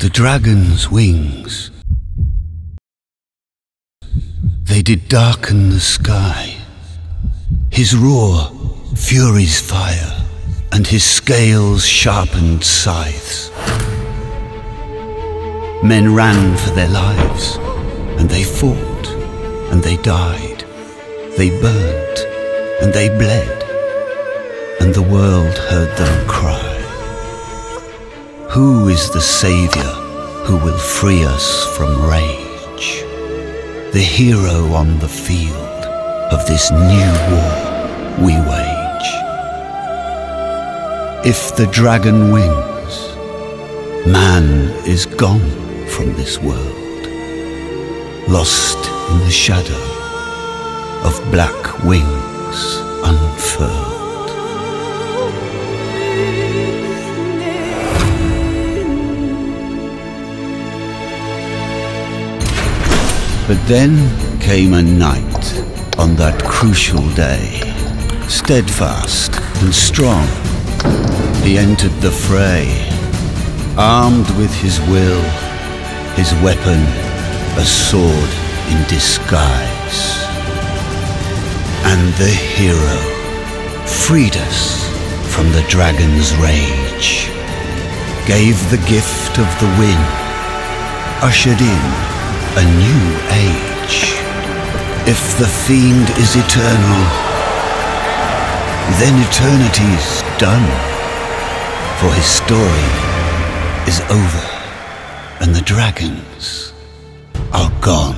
The dragon's wings. They did darken the sky. His roar, fury's fire, and his scales sharpened scythes. Men ran for their lives, and they fought, and they died. They burnt, and they bled, and the world heard them cry. Who is the Saviour who will free us from rage? The hero on the field of this new war we wage. If the dragon wins, man is gone from this world, lost in the shadow of black wings unfurled. But then came a knight on that crucial day. Steadfast and strong, he entered the fray, armed with his will, his weapon a sword in disguise. And the hero freed us from the dragon's rage, gave the gift of the wind, ushered in a new age. If the fiend is eternal, then eternity's done. For his story is over, and the dragons are gone.